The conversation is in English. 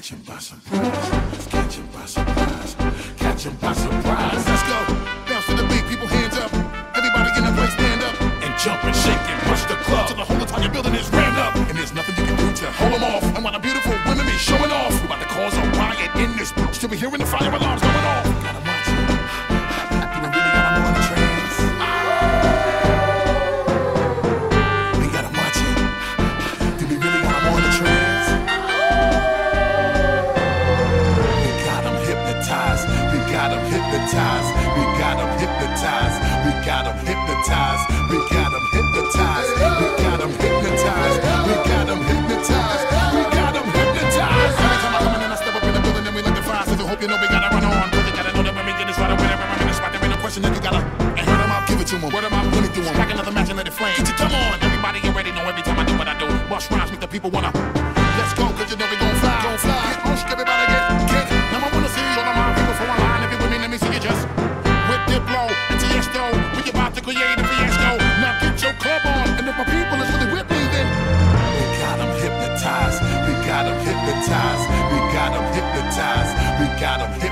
catch 'em by surprise. Catch 'em by surprise. Catch 'em by surprise. Let's go. Bounce to the beat, people hands up. Everybody in the place stand up and jump and shake and push the club till the whole entire building is rammed up. And there's nothing you can do to hold 'em off. And while the beautiful women be showing off, we about to cause a riot in this bitch. Till we hearing the fire alarms going got 'em hypnotized. We got 'em hypnotized. We got 'em hypnotized. We got 'em hypnotized. We got 'em hypnotized. We got 'em hypnotized. We got 'em hypnotized. Every time I come in and I step up in the building, then we look to fire. So hope you know we gotta run on. Cause you gotta know that when we get this right, whenever I'm in the spot, there ain't no question that you gotta. And hurt 'em up, give it to 'em. Word 'em up, put it through 'em. Like another match and let it flame. Come on, everybody already know every time I do what I do. Bust rhymes make the people wanna. Let's go, cause you know we gon' fly. Gon' fly. creative fiasco. Now get your club on, and if my people is really with me, then we got them hypnotized. We got them hypnotized. We got them hypnotized. We got them hypnotized.